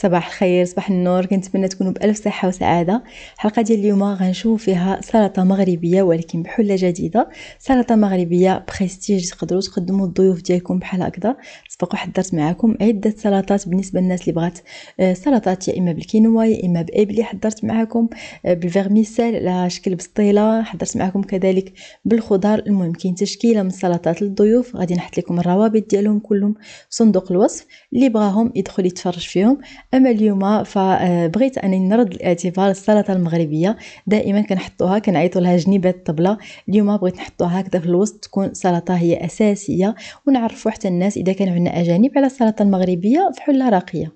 صباح الخير صباح النور. كنتمنى تكونوا بألف صحة وسعادة. الحلقة ديال اليوم غنشوف فيها سلطة مغربية ولكن بحلة جديدة. سلطة مغربية بريستيج تقدروا تقدموا الضيوف ديالكم بحال هكذا. سبق حضرت معكم عدة سلطات بالنسبة للناس اللي بغات آه، سلطات يا إما بالكينوا يا إما ب Ebly حضرت معكم آه، بال vermicelles على شكل بسطيلة. حضرت معكم كذلك بالخضار. المهم كاين تشكيلة من السلطات للضيوف غادي نحط لكم الروابط ديالهم كلهم في صندوق الوصف. اللي بغاهم يدخل يتفرج فيهم. أما اليوم فبغيت انني نرد الاعتبار السلطة المغربية. دائما كنحطوها كنعيطوا لها جنيبة الطبلة. اليوم بغيت نحطوها هكذا في الوسط تكون سلطة هي أساسية. ونعرفوا حتى الناس إذا كانوا عندنا أجانب على السلطة المغربية في حلة راقية.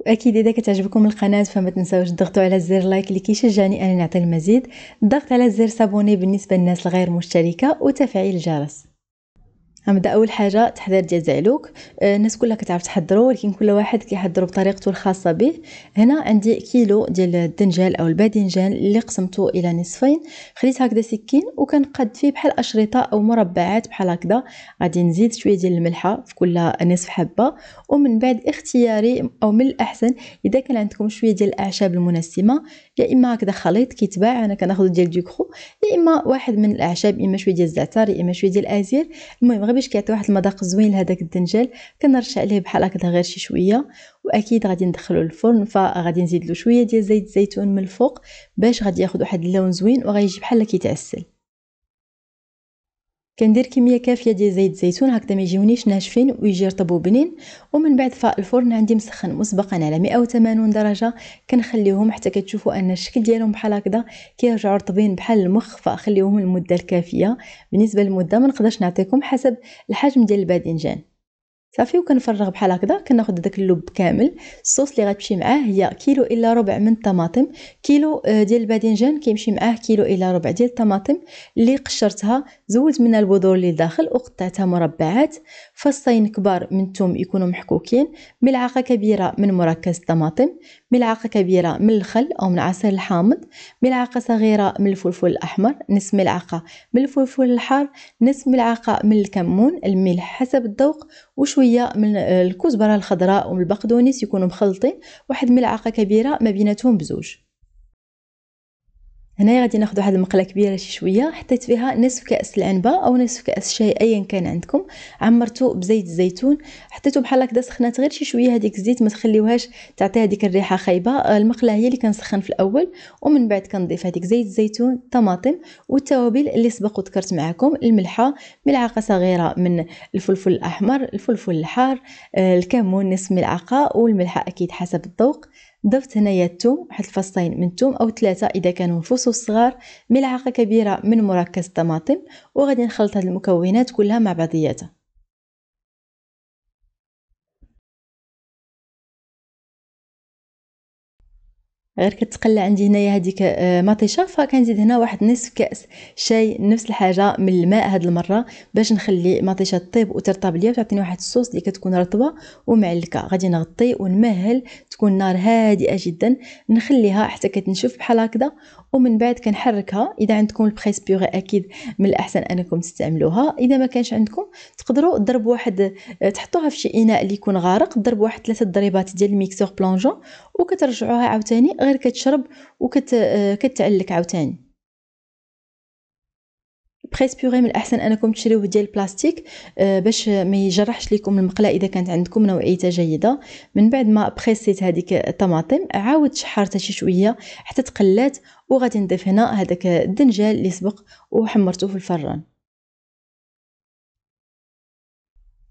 وأكيد إذا كتعجبكم القناة فما تنساوش تضغطوا على زر لايك اللي كيشجعني انني نعطي المزيد. الضغط على زر سابوني بالنسبة للناس الغير مشتركة وتفعيل الجرس. غنبدأ أول حاجة تحضير ديال زعلوك. آه، الناس كلها كتعرف تحضروا ولكن كل واحد كيحضروا بطريقته الخاصة به. هنا عندي كيلو ديال الدنجال أو الباذنجان اللي قسمته إلى نصفين. خديت هكذا سكين وكنقاد فيه بحال أشرطة أو مربعات بحال هكذا. غادي نزيد شوية ديال الملحة في كل نصف حبة. ومن بعد اختياري أو من الأحسن إذا كان عندكم شوية ديال الأعشاب المنسمة يا إما هكذا خليط كيتباع أنا كناخذ ديال Ducros يا إما واحد من الأعشاب إما شوية ديال الزعتر يا إما شوية ديال الأزير. المهم غير باش كيعطي واحد المذاق زوين لهداك الدنجال كنرش عليه بحال هكذا غير شي شوية وأكيد غادي ندخلو للفرن فغادي نزيد له شوية ديال زيت الزيتون من الفوق باش غادي ياخذ واحد اللون زوين وغيجي بحال كيتعسل. كندير كمية كافية ديال زيت الزيتون هكذا ما يجيونيش ناشفين ويجي يرطبوا بنين ومن بعد فالفرن عندي مسخن مسبقا على 180 درجة. كنخليهم حتى كتشوفوا أن الشكل ديالهم بحال هكذا كيرجعوا رطبين بحال المخ فخليوهم المدة الكافية. بالنسبة للمدة ما نقدرش نعطيكم حسب الحجم ديال الباذنجان. صافي وكنفرغ بحال هكذا. كناخذ داك اللب كامل. الصوص اللي غتمشي معاه هي كيلو إلا ربع من الطماطم كيلو آه، ديال الباذنجان كيمشي معاه كيلو إلا ربع ديال الطماطم اللي قشرتها زولت منها البذور اللي داخل وقطعتها مربعات. فصين كبار من الثوم يكونوا محكوكين. ملعقة كبيرة من مركز الطماطم ملعقة كبيرة من الخل أو من عصير الحامض ملعقة صغيرة من الفلفل الأحمر نصف ملعقة من الفلفل الحار نصف ملعقة من الكمون الملح حسب الذوق وشوية من الكزبرة الخضراء ومن البقدونس يكونوا مخلطين واحد ملعقة كبيرة ما بيناتهم بزوج. هنايا غادي ناخذ واحد المقلة كبيرة شي شوية حطيت فيها نصف كأس العنبة أو نصف كأس شاي ايا كان عندكم. عمرته بزيت الزيتون حطيته بحال هكذا سخنات غير شي شوية هذيك الزيت ما تخليوهاش تعطي هذيك الريحة خايبة. المقلة هي اللي كنسخن في الأول ومن بعد كنضيف هذيك زيت الزيتون الطماطم والتوابل اللي سبق وذكرت معكم الملحة ملعقة صغيرة من الفلفل الأحمر الفلفل الحار الكمون نصف ملعقة والملحة أكيد حسب الذوق. ضفت هنايا الثوم واحد الفصين من الثوم أو ثلاثة إذا كانوا فصوص صغار ملعقة كبيرة من مركز الطماطم وغادي نخلط هاد المكونات كلها مع بعضياتها. غير كتقلى عندي هنايا هذيك آه، مطيشة فكنزيد هنا واحد نصف كأس شاي نفس الحاجة من الماء هاد المرة باش نخلي مطيشة طيب وترطب ليا وتعطيني واحد الصوص اللي كتكون رطبة ومعلكه غادي نغطي ونمهل تكون النار هادئة جدا نخليها حتى كتنشف بحال هكذا ومن بعد كنحركها. إذا عندكم ال presse-purée أكيد من الأحسن أنكم تستعملوها. إذا ما كانش عندكم تقدروا تضربوا واحد تحطوها في شي إناء اللي يكون غارق تضربوا واحد ثلاثة ضربات ديال ال mixeur plongeant وكترجعوها عاوتاني غير كتشرب وكتعلك عاوتاني presse-purée من الأحسن أنكم تشريوه ديال البلاستيك آه، باش ما يجرحش لكم المقله إذا كانت عندكم نوعيتها جيدة. من بعد ما بريسيت هذيك الطماطم عاود شحرتها شي شوية حتى تقلات وغادي نضيف هنا هذاك الدنجال اللي سبق وحمرته في الفران.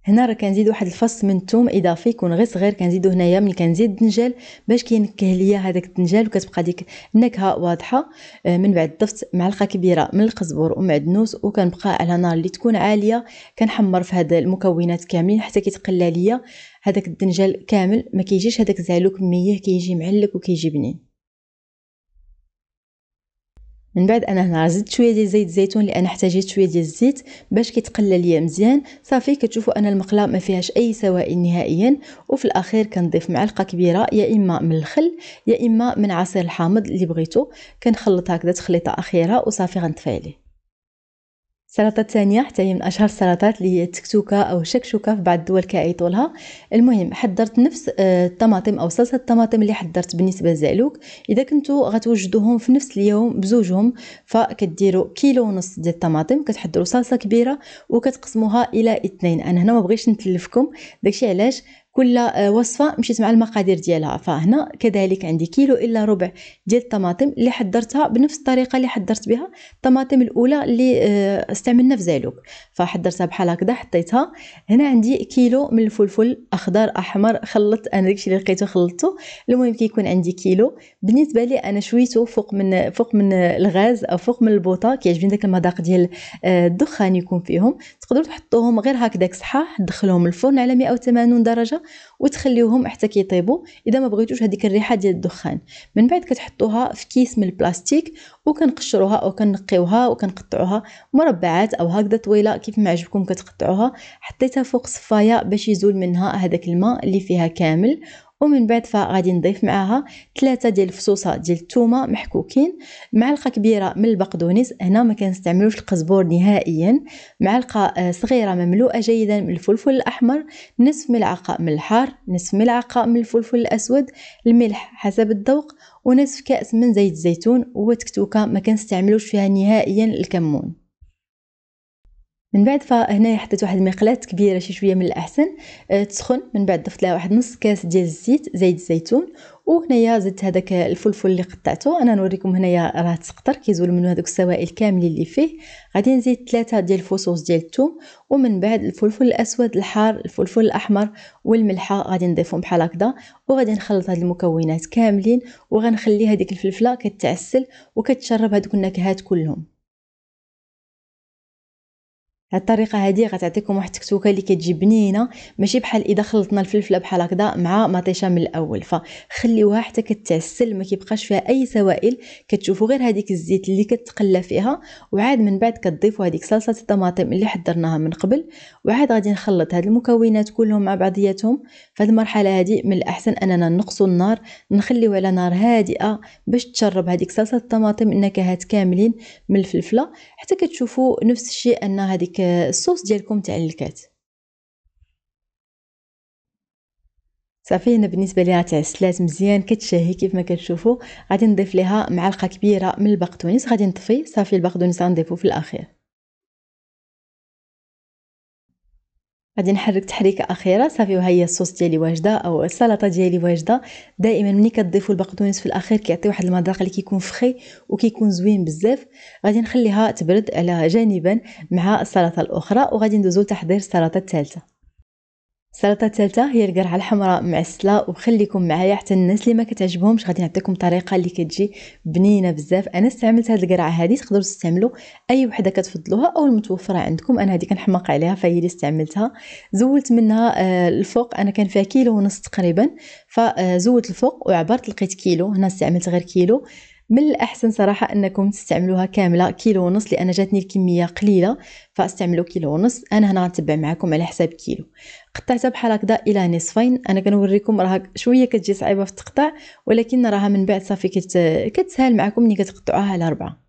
هنا راه كنزيد واحد الفص من الثوم إضافي يكون غير صغير كنزيدو هنايا ملي كنزيد الدنجال باش كينكه ليا هذاك الدنجال وكتبقى ديك النكهه واضحة. آه، من بعد ضفت معلقة كبيرة من القزبر ومعدنوس وكنبقى على نار اللي تكون عالية. كنحمر في هاد المكونات كاملين حتى كيتقلى ليا. هذاك الدنجال كامل ما كيجيش هذاك الزعلوك ميه كيجي معلك وكيجي بنين. من بعد أنا هنا زدت شوية ديال زيت الزيتون لأن احتاجيت شوية ديال الزيت باش كيتقلى ليا مزيان. صافي كتشوفوا أن المقله ما فيهاش أي سوائل نهائيا. وفي الأخير كنضيف معلقة كبيرة يا إما من الخل يا إما من عصير الحامض اللي بغيتو. كنخلط هكذا تخليطة أخيرة وصافي غنطفي عليه السلطة الثانية حتى هي من أشهر السلطات اللي هي التكتوكة أو شكشوكة في بعض الدول كيعيطوا لها المهم حضرت نفس آه، الطماطم أو صلصة الطماطم اللي حضرت بالنسبة للزعلوك إذا كنتو غتوجدوهم في نفس اليوم بزوجهم فكديروا كيلو ونص ديال الطماطم كتحضروا صلصة كبيرة وكتقسموها إلى اثنين. أنا هنا ما بغيتش نتلفكم. داكشي علاش؟ كل آه، وصفة مشيت مع المقادير ديالها. فهنا كذلك عندي كيلو إلا ربع ديال الطماطم اللي حضرتها بنفس الطريقة اللي حضرت بها الطماطم الأولى اللي آه، استعملنا في زعلوك فحضرتها بحال هكذا حطيتها. هنا عندي كيلو من الفلفل أخضر أحمر خلطت. أنا داكشي اللي لقيته خلطته. المهم كيكون عندي كيلو. بالنسبة لي أنا شويته فوق من فوق من الغاز أو فوق من البوطة. كيعجبني داك المذاق ديال آه، الدخان يكون فيهم. تقدروا تحطوهم غير هكذاك صحاح تدخلوهم الفرن على 180 درجة. وتخليوهم حتى كيطيبوا. إذا ما بغيتوش هذيك الريحة ديال الدخان. من بعد كتحطوها في كيس من البلاستيك وكنقشروها أو كنقيوها وكنقطعوها مربعات أو هكذا طويلة كيف ما عجبكم كتقطعوها حطيتها فوق صفاية باش يزول منها هذاك الماء اللي فيها كامل. ومن بعد فغادي نضيف معاها ثلاثة ديال الفصوصة ديال الثومه محكوكين معلقة كبيرة من البقدونس هنا ما كنستعملوش القزبور نهائيا معلقة آه، صغيرة مملوءة جيدا من الفلفل الأحمر نصف ملعقة من الحار نصف ملعقة من الفلفل الأسود الملح حسب الذوق ونصف كأس من زيت الزيتون وتكتوكة ما كنستعملوش فيها نهائيا الكمون. من بعد فهنا حطيت واحد المقلاة كبيرة شي شوية من الأحسن. أه تسخن من بعد ضفت لها واحد نص كاس ديال الزيت زيت الزيتون. وهنايا زدت هذاك الفلفل اللي قطعته أنا نوريكم هنايا راه تسقطر كيزول منه هذوك السوائل كاملين اللي فيه. غادي نزيد ثلاثة ديال الفصوص ديال الثوم ومن بعد الفلفل الأسود الحار الفلفل الأحمر والملحة غادي نضيفهم بحال هكذا. وغادي نخلط هاد المكونات كاملين. وغنخلي هذيك الفلفلة كتعسل وكتشرب هذوك النكهات كلهم. هاد الطريقة هذه غتعطيكم واحد التكتوكة اللي كتجي بنينة ماشي بحال إذا خلطنا الفلفله بحال هكذا مع مطيشة من الأول. فخليوها حتى كتعسل ما كيبقاش فيها أي سوائل. كتشوفوا غير هذيك الزيت اللي كتقلى فيها وعاد من بعد كتضيفوا هذيك صلصة الطماطم اللي حضرناها من قبل. وعاد غادي نخلط هاد المكونات كلهم مع بعضياتهم. في المرحلة هذه من الأحسن أننا نقصوا النار نخليو على نار هادئة باش تشرب هذيك صلصة الطماطم النكهات كاملين من الفلفلة. حتى كتشوفوا نفس الشيء أن هذيك الصوص ديالكم تاع اللكات صافي هنا بالنسبة ليها تعسلات مزيان كتشهي كيف ما كتشوفوا. غادي نضيف ليها معلقة كبيرة من البقدونس غادي نطفي. صافي البقدونس غنضيفو في الأخير. غادي نحرك تحريكة أخيرة. صافي وهي الصوص ديالي واجدة أو السلطة ديالي واجدة. دائما ملي كتضيفوا البقدونس في الأخير كيعطي واحد المذاق اللي كيكون فخي وكيكون زوين بزاف. غادي نخليها تبرد على جانبا مع السلطة الأخرى وغادي ندوزو لتحضير السلطة الثالثة. السلطة الثالثة هي القرعة الحمراء معسله وخليكم معايا حتى الناس اللي ما كتعجبهمش غادي نعطيكم طريقة اللي كتجي بنينة بزاف. أنا استعملت هذه القرعة هذه تقدروا تستعملوا أي وحدة كتفضلوها أو المتوفره عندكم أنا هذه كنحماق عليها فهي اللي استعملتها. زولت منها آه، الفوق أنا كان فيها كيلو ونص تقريبا. فزولت الفوق وعبرت لقيت كيلو هنا استعملت غير كيلو. من الأحسن صراحة أنكم تستعملوها كاملة كيلو ونص لأن جاتني الكمية قليلة فاستعملوا كيلو ونص. أنا هنا غنتبع معكم على حساب كيلو. قطعتها بحال هكذا إلى نصفين. أنا كنوريكم راها شوية كتجي صعيبة في التقطاع ولكن راها من بعد صافي كتسهل معكم ملي كتقطعوها على اربعه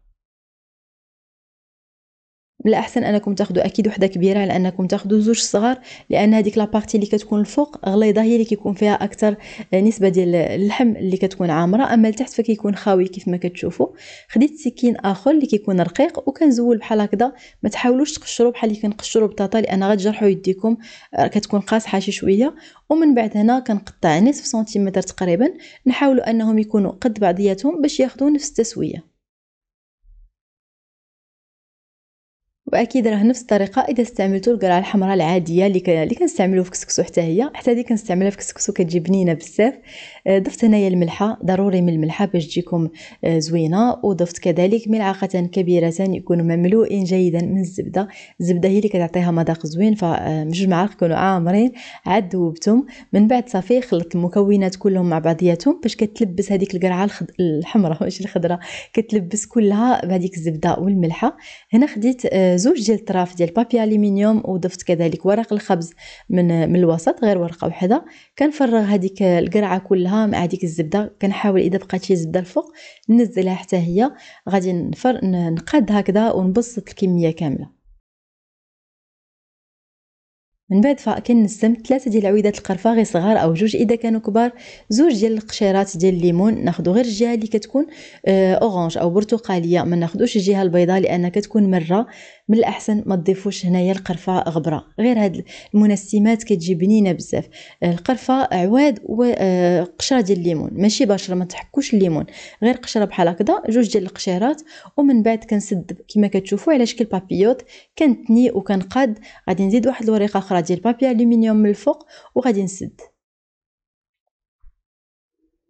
من الاحسن أنكم تاخذوا أكيد وحدة كبيرة على أنكم تاخذوا زوج صغار لأن هذيك la partie اللي كتكون الفوق غليظة هي اللي كيكون فيها أكثر نسبة ديال اللحم اللي كتكون عامرة أما لتحت فكيكون خاوي كيف ما كتشوفوا. خديت سكين آخر اللي كيكون رقيق وكنزول بحال هكذا ما تحاولوش تقشروا بحال اللي كنقشروا بطاطا لأن غتجرحوا يديكم كتكون قاصحة شي شوية. ومن بعد هنا كنقطع نصف سنتيمتر تقريبا نحاولوا أنهم يكونوا قد بعضياتهم باش ياخذوا نفس التسوية. واكيد راه نفس الطريقة إذا استعملتوا القرعة الحمراء العادية اللي كنستعملوا في كسكسو حتى هي. حتى هذه كنستعملها في كسكسو كتجي بنينة بزاف. آه، ضفت هنايا الملحة ضروري من الملحة باش تجيكم آه، زوينة. وضفت كذلك ملعقة كبيرة يكونوا مملوئين جيدا من الزبدة. الزبدة هي اللي كتعطيها مذاق زوين فجوج معالق يكونوا عامرين. عاد ذوبتهم من بعد صافي خلطت المكونات كلهم مع بعضياتهم باش كتلبس هذيك القرعة الحمراء ماشي الخضراء. كتلبس كلها بهذيك الزبدة والملحة. هنا خديت آه، زوج ديال الطراف ديال بابي ألومنيوم وضفت كذلك ورق الخبز من من الوسط غير ورقة وحدة. كنفرغ هذيك القرعة كلها مع ديك الزبدة. كنحاول إذا بقات شي زبدة الفوق ننزلها حتى هي. غادي نفر نقاد هكذا ونبسط الكمية كاملة. من بعد فكنسم ثلاثة ديال العويدات القرفة صغار أو جوج إذا كانوا كبار. زوج ديال القشيرات ديال الليمون ناخذ غير الجهة اللي كتكون آه، orange أو برتقالية. ما ناخذوش الجهة البيضاء لأن كتكون مرة. من الأحسن ما تضيفوش هنايا القرفة غبرة. غير هاد المنسمات كتجي بنينه بزاف القرفة عواد وقشره آه، ديال الليمون. ماشي بشرة ما تحكوش الليمون. غير قشرة بحال هكذا جوج ديال القشيرات. ومن بعد كنسد كما كتشوفوا على شكل papillote. كنتني وكنقاد. غادي نزيد واحد الوريقة أخرى ديال papier aluminium من الفوق وغادي نسد.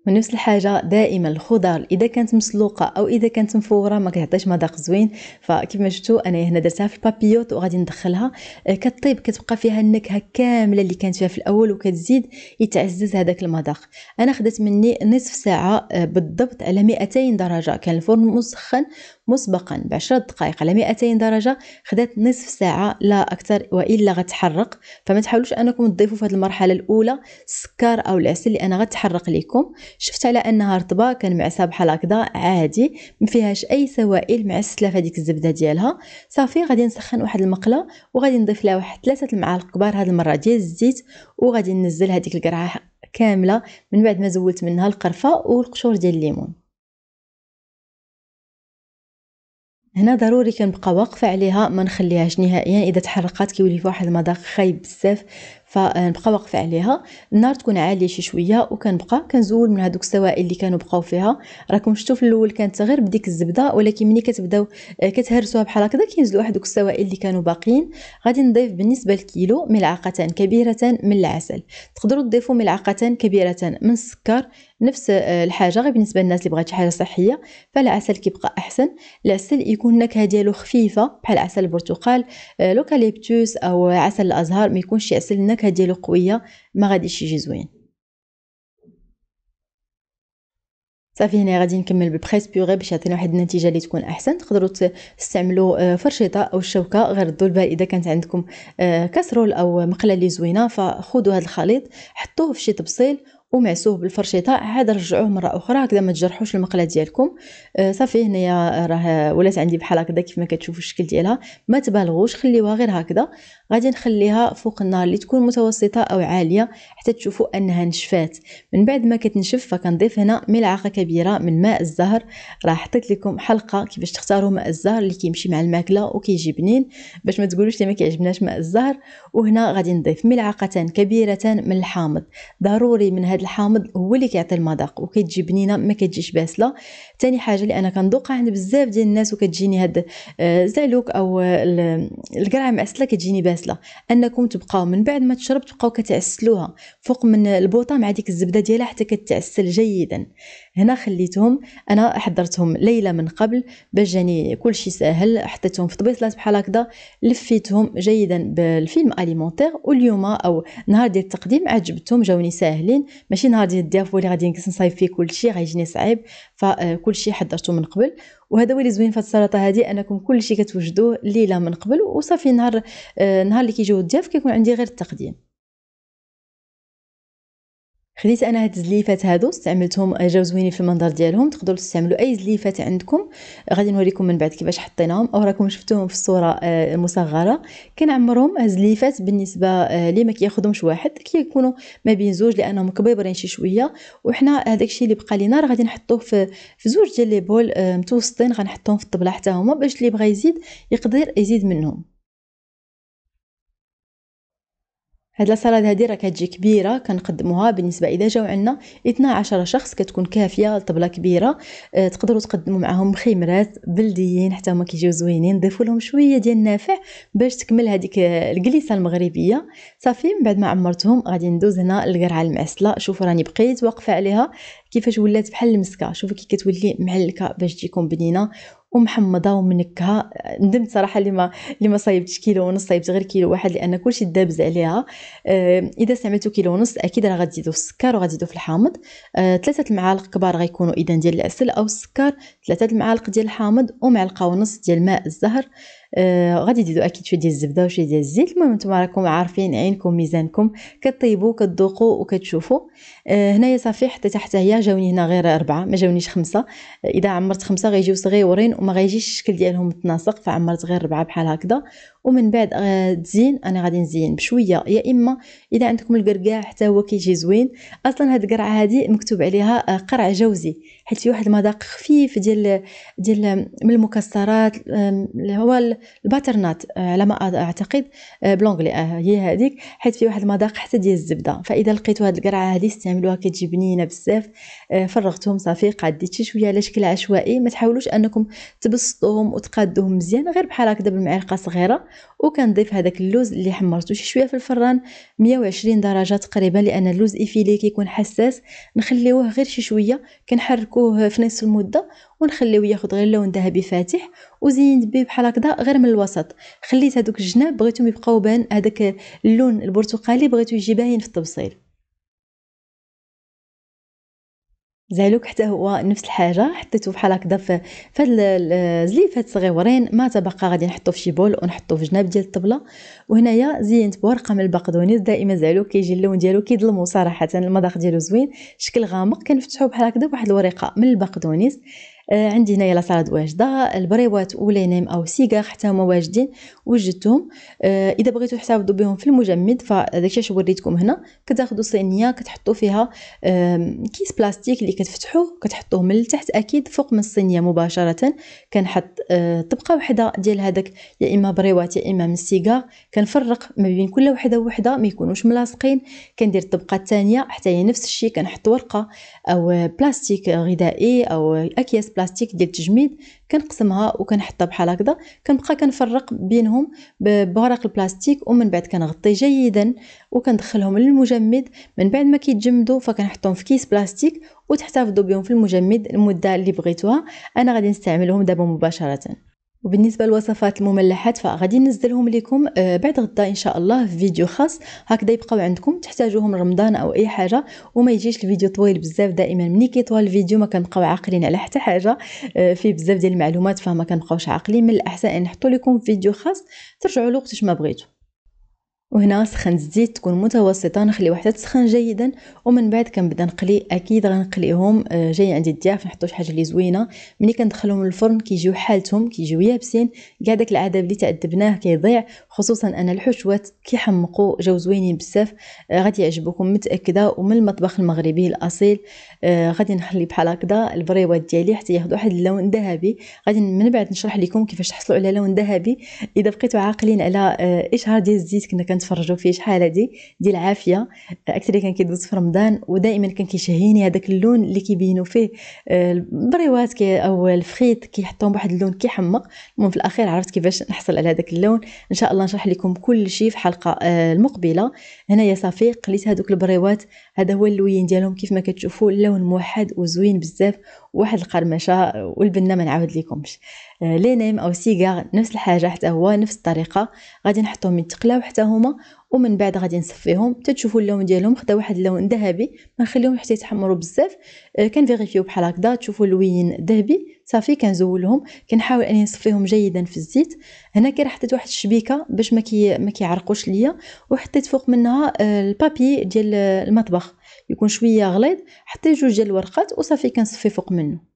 ونفس الحاجة دائما الخضر إذا كانت مسلوقة أو إذا كانت مفورة ما كتعطيش مذاق زوين. فكيف ما شفتوا أنا هنا درتها في البابيوت وغادي ندخلها. آه، كطيب كتبقى فيها النكهة كاملة اللي كانت فيها في الأول وكتزيد يتعزز هذاك المذاق. أنا خدت مني نصف ساعة آه، بالضبط على 200 درجة. كان الفرن مسخن مسبقا بعشرة دقائق على 200 درجة خدات نصف ساعة لا أكثر وإلا غتحرق. فما تحاولوش أنكم تضيفوا في هذه المرحلة الأولى السكر أو العسل لأن غتحرق لكم شفت على أنها رطبة كان معسها بحال هكذا عادي ما فيهاش أي سوائل معسلة في هذيك الزبدة ديالها. صافي غادي نسخن واحد المقلة وغادي نضيف لها واحد ثلاثة المعالق كبار هذه المرة ديال الزيت وغادي ننزل هذيك القرعة كاملة. من بعد ما زولت منها القرفة والقشور ديال الليمون. هنا ضروري كنبقى واقفة عليها ما نخليهاش نهائيا إذا تحرقات كيولي فيها واحد المذاق خايب بزاف. فنبقى واقفه عليها. النار تكون عالية شي شوية وكنبقى كنزول من هذوك السوائل اللي كانوا بقاو فيها. راكم شفتوا في الأول كانت غير بديك الزبدة ولكن ملي كتبداو آه، كتهرسوها بحال هكذا كينزلوا واحد السوائل اللي كانوا باقيين. غادي نضيف بالنسبة للكيلو ملعقه كبيره من العسل. تقدروا تضيفوا ملعقه كبيره من السكر. نفس آه، الحاجة غير بالنسبة للناس اللي بغات شي حاجة صحية. فالعسل كيبقى أحسن. العسل يكون النكهه ديالو خفيفه بحال عسل البرتقال آه، l'eucalyptus أو عسل الأزهار ما يكونش عسل النكهه ديالو قويه ما غاديش يجي زوين. صافي هنا غادي نكمل بال presse-purée باش يعطينا واحد النتيجة اللي تكون أحسن. تقدروا تستعملوا آه، فرشيطه أو الشوكة غير البال إذا كانت عندكم casserole أو مقلة اللي زوينة فخذوا هذا الخليط حطوه في شي طبسيل ومعسوه بالفرشيطه عاد رجعوه مرة أخرى هكذا ما تجرحوش المقلة ديالكم. آه صافي هنايا راه ولات عندي بحال هكذا كيف ما كتشوفوا الشكل ديالها. ما تبالغوش خليوها غير هكذا. غادي نخليها فوق النار اللي تكون متوسطة أو عالية حتى تشوفوا أنها نشفات. من بعد ما كتنشف فكنضيف هنا ملعقة كبيرة من ماء الزهر. راه حطيت لكم حلقة كيفاش تختاروا ماء الزهر اللي كيمشي مع الماكلة وكيجي بنين باش ما تقولوش لي ما كيعجبناش ماء الزهر. وهنا غادي نضيف ملعقه كبيره من الحامض. ضروري من هذا الحامض هو اللي كيعطي المذاق وكتجي بنينه ما كتجيش باسلة. ثاني حاجة اللي أنا كنذوقها عند بزاف ديال الناس وكتجيني هاد آه، أو القرعة معسله كتجيني باسلة. أنكم تبقاو من بعد ما تشرب تبقاو كتعسلوها. فوق من البوطة مع ديك الزبدة ديالها حتى كتعسل جيدا. هنا خليتهم أنا حضرتهم ليلة من قبل باش جاني كلشي ساهل حطيتهم في طبيصلات بحال هكذا لفيتهم جيدا بالفيلم أليمونتير واليوم أو نهار ديال التقديم عاد جبتهم جاوني ساهلين. ماشي نهار ديال الضيافه اللي غادي نجلس نصايب فيه كلشي غيجيني صعيب فكلشي حضرته من قبل. وهذا هو اللي زوين في السلطة هذه أنكم كلشي كتوجدوه ليلة من قبل وصافي نهار آه، نهار اللي كيجيو الضياف كيكون عندي غير التقديم. خديت أنا هاد الزليفات هادو استعملتهم جاو زوينين في المنظر ديالهم تقدروا تستعملوا أي زليفات عندكم. غادي نوريكم من بعد كيفاش حطيناهم. أو راكم شفتوهم في الصورة آه، المصغرة. كنعمرهم زليفات بالنسبة آه، لي ما كياخذهمش واحد كيكونوا ما بين زوج لأنهم كبيبرين شي شوية. وحنا هذاك الشيء اللي بقى لينا راه غادي نحطوه في في زوج ديال لي بول آه، متوسطين غنحطهم في الطبلة حتى هما باش اللي بغى يزيد يقدر يزيد منهم. هاد لاصالاد هادي راه كتجي كبيرة كنقدموها بالنسبة إذا جاو عندنا 12 شخص كتكون كافية طبله كبيرة. أه تقدروا تقدموا معاهم مخيمرات بلديين حتى هما كيجيو زوينين ضيفوا لهم شوية ديال النافع باش تكمل هذيك الجليسة المغربية. صافي من بعد ما عمرتهم غادي ندوز هنا القرعه المعسلة. شوفوا راني بقيت واقفة عليها كيفاش ولات بحال المسكة. شوفوا كي كتولي معلكة باش تجيكم بنينه ومحمضة ومنكهة. ندمت صراحة اللي ما اللي ما صايبتش كيلو ونص صايبت غير كيلو واحد لأن كلشي دابز عليها. آه إذا استعملتو كيلو ونص أكيد راه غتزيدو السكر وغتزيدو في الحامض. آه ثلاثة المعالق كبار غيكونوا إذا ديال العسل أو السكر. ثلاثة المعالق ديال الحامض ومعلقة ونص ديال ماء الزهر. آه غادي تزيدوا أكيد شوية ديال الزبدة وشوية ديال الزيت المهم نتوما راكم عارفين عينكم ميزانكم كطيبوا كتذوقوا وكتشوفوا آه هنايا صافي حتى حتى هي جاوني هنا غير أربعة ما جاونيش خمسة. آه إذا عمرت خمسة غيجيو صغيورين وما غيجيش الشكل ديالهم متناسق فعمرت غير اربعه بحال هكذا. ومن بعد آه، تزين أنا غادي نزين بشوية. يا إما إذا عندكم القرقاع حتى هو كيجي زوين أصلا هاد القرعة هادي مكتوب عليها آه، قرع جوزي حيت فيه واحد المذاق خفيف ديال ديال من المكسرات اللي هو الباترنات آه، على ما أعتقد بلونغلي هي هذيك حيت فيه واحد المذاق حتى ديال الزبدة. فإذا لقيتوا هاد القرعة هادي استعملوها كتجي بنينه بزاف. فرغتهم صافي قاديت شي شوية على شكل عشوائي. ما تحاولوش أنكم تبسطوهم وتقادوهم مزيان غير بحال هكذا بمعلقه صغيرة. وكنضيف هذاك اللوز اللي حمرته شي شوية في الفران 120 درجة تقريبا لأن اللوز effilé كيكون حساس. نخليوه غير شي شوية كنحركوه في نص المدة ونخليوه ياخذ غير لون ذهبي فاتح وزينت به بحال هكذا غير من الوسط. خليت هذوك الجناب بغيتهم يبقاو بان هذاك اللون البرتقالي بغيتو يجي باين في التبصيل. زعلوك حتى هو نفس الحاجة حطيته بحال هكذا في هاد الزليفات صغيورين. ما تبقى غادي نحطو في شي bol ونحطو في جناب ديال الطبلة. وهنايا زينت بورقة من البقدونس دائما زعلوك كيجي اللون ديالو كيظلمو صراحة المذاق ديالو زوين. شكل غامق كنفتحو بحال هكذا بواحد الورقة من البقدونس عندي هنايا la salade واجده البريوات و les nems أو سيغار حتى هما واجدين وجدتهم. آه، إذا بغيتو تحتفظوا بهم في المجمد فداكشي اش وريتكم هنا. كتاخذوا صينية كتحطوا فيها كيس بلاستيك اللي كتفتحوه كتحطوه من التحت أكيد فوق من الصينية مباشرة. كنحط آه، طبقة وحدة ديال هذاك يا إما بريوات يا إما من السيغار كنفرق ما بين كل وحدة وحده ما يكونوش ملاصقين. كندير الطبقة الثانية حتى هي نفس الشيء كنحط ورقة أو بلاستيك غذائي أو أكياس بلاستيك ديال التجميد كنقسمها وكنحطها بحال هكذا. كنبقى كنفرق بينهم بورق البلاستيك ومن بعد كنغطي جيدا وكندخلهم للمجمد. من بعد ما كيتجمدوا فكنحطهم في كيس بلاستيك وتحتفظوا بهم في المجمد المدة اللي بغيتوها. أنا غادي نستعملهم دابا مباشرة. وبالنسبة للوصفات المملحات فغادي ننزلهم لكم آه، بعد غدا إن شاء الله في فيديو خاص. هكذا يبقاو عندكم تحتاجوهم رمضان أو أي حاجة وما يجيش الفيديو طويل بزاف. دائما ملي كيطول الفيديو ما كنبقاو عاقلين على حتى حاجة آه، فيه بزاف ديال المعلومات فما كنبقاوش عاقلين. من الأحسن نحطو لكم فيديو خاص ترجعوا له وقتاش ما بغيتو. وهنا سخنت الزيت تكون متوسطة نخلي واحدة تسخن جيدا ومن بعد كنبدا نقلي أكيد غنقليهم آه، جاي عندي الدياف نحطو شي حاجة اللي زوينة. ملي كندخلهم للفرن كيجيو حالتهم كيجيو يابسين كاع داك العذاب اللي تعذبناه كيضيع. خصوصا أن الحشوات كيحمقوا جاو زوينين بزاف آه، غادي يعجبكم متأكدة. ومن المطبخ المغربي الأصيل آه، غادي نخلي بحال هكذا البريوات ديالي حتى ياخذ واحد اللون ذهبي. غادي من بعد نشرح لكم كيفاش تحصلوا على لون ذهبي. إذا بقيتوا عاقلين على إشهار ديال الزيت كنا كنتفرجوا فيه شحال هادي ديال العافيه أكثر كان كيدوز في رمضان ودائما كان كيشهيني هذاك اللون اللي كيبينوا فيه آه، البريوات كي أو ال friture كيحطوهم بواحد اللون كيحمق. المهم في الأخير عرفت كيفاش نحصل على هذاك اللون. إن شاء الله نشرح لكم كل شيء في الحلقة آه، المقبلة. هنايا صافي قليت هذوك البريوات. هذا هو اللوين ديالهم. كيف ما كتشوفوا اللون موحد وزوين بزاف. واحد القرمشة والبنة ما نعاود لكمش. آه، لي نيم أو سيغار نفس الحاجة حتى هو نفس الطريقة. غادي نحطهم يتقلاو حتى هما. ومن بعد غادي نصفيهم. تتشوفوا اللون ديالهم. خدا واحد اللون ذهبي. ما نخليهم حتى يتحمروا بزاف. آه، كن vérifiيو بحال هكذا. تشوفوا اللوين ذهبي. صافي كنزولهم كنحاول أني نصفيهم جيدا في الزيت. هنا كي حطيت واحد الشبيكة باش ما كي ما كيعرقوش ليا وحطيت فوق منها آه، ال papier ديال المطبخ. يكون شوية غليظ حطيت جوج ديال الورقات وصافي كنصفي فوق منه.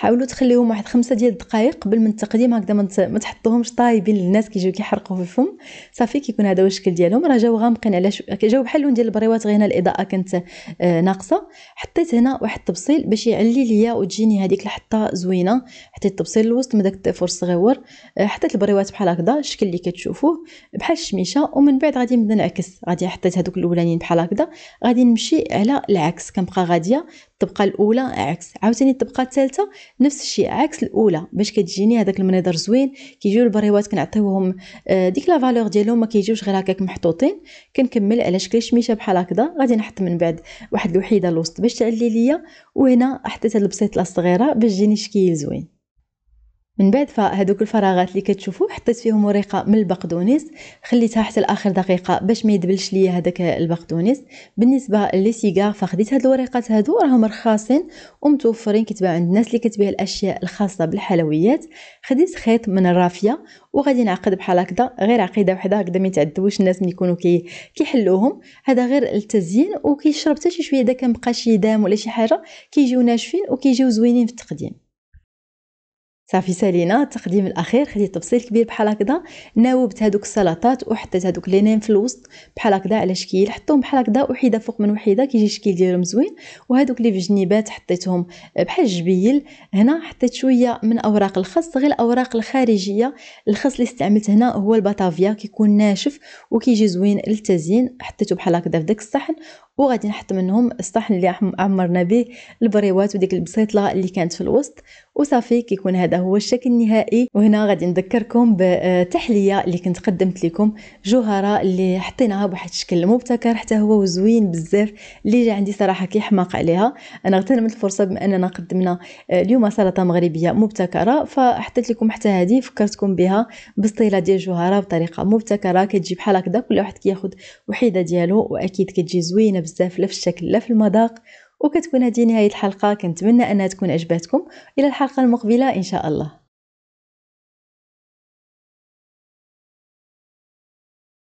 حاولوا تخليهم واحد خمسة ديال الدقائق قبل من التقديم هكذا ما تحطوهمش طايبين للناس كيجيو كيحرقوا في الفم. صافي كيكون هذا هو الشكل ديالهم. راه جاو غامقين على شو... جاو بحال لون ديال البريوات غير الإضاءة كانت آه ناقصة. حطيت هنا واحد التبصيل باش يعلي ليا وتجيني هذيك الحطة زوينة. حطيت التبصيل الوسط من داك الطيفور الصغيور آه حطيت البريوات بحال هكذا الشكل اللي كتشوفوه بحال الشميشة. ومن بعد غادي نبدا نعكس. غادي حطيت هذوك الأولانيين بحال هكذا. غادي نمشي على العكس كنبقى غادية. الطبقة الأولى عكس. عاوتاني الطبقة الثالثة نفس الشيء عكس الأولى. باش كتجيني هذاك المنظر زوين كيجيو البريوات كنعطيوهم آه، ديك la valeur ديالهم ما كيجيوش غير هكاك محطوطين. كنكمل على شكل شميشه بحال هكذا. غادي نحط من بعد واحد الوحيدة الوسط باش تعلي ليا. وهنا حطيت هاد البسيطة الصغيرة باش تجيني شكل زوين. من بعد فهذوك الفراغات اللي كتشوفوا حطيت فيهم ورقة من البقدونس خليتها حتى لآخر دقيقة باش ما يدبلش ليا هذاك البقدونس بالنسبة لي سيجار فخديت هاد الورقات هادو راهم رخاصين ومتوفرين كتباع عند الناس اللي كتبيع الأشياء الخاصة بالحلويات. خديت خيط من الرافية وغادي نعقد بحال هكذا غير عقيدة وحدة هكذا ما يتعذبوش الناس ملي يكونوا كي كيحلوهم. هذا غير للتزيين وكيشرب حتى شي شوية إذا كان بقى شي دام ولا شي حاجة كيجيو ناشفين وكيجيو زوينين في التقديم. صافي سالينا التقديم الأخير خديت طبسيل كبير بحال هكذا. ناوبت هذوك السلطات وحطيت هذوك لينين في الوسط بحال هكذا على شكل حطوهم بحال هكذا؟ وحيدة فوق من وحيدة كيجي الشكل ديالهم زوين. وهذوك اللي في جنيبات حطيتهم بحال الجبيل هنا حطيت شوية من أوراق الخس غير الأوراق الخارجية. الخس اللي استعملت هنا هو البطافيا كيكون ناشف وكيجي زوين للتزيين. حطيته بحال هكذا في داك الصحن. وغادي نحط منهم الصحن اللي عمرنا به البريوات وديك البسيطلة اللي كانت في الوسط. وصافي كيكون هذا هو الشكل النهائي. وهنا غادي نذكركم بتحلية اللي كنت قدمت لكم. جوهرة اللي حطيناها بواحد الشكل مبتكر حتى هو وزوين بزاف اللي جا عندي صراحة كيحماق عليها. أنا اغتنمت الفرصة بما اننا قدمنا اليوم سلطة مغربية مبتكرة. فحطيت لكم حتى هذه فكرتكم بها بسطيلة ديال جوهرة بطريقة مبتكرة. كتجي بحال هكذا كل واحد كياخذ وحيدة ديالو وأكيد كتجي زوينة بزاف لا في الشكل لا في المذاق وكتكون هذه نهاية الحلقة. كنتمنى أنها تكون عجبتكم إلى الحلقة المقبلة إن شاء الله.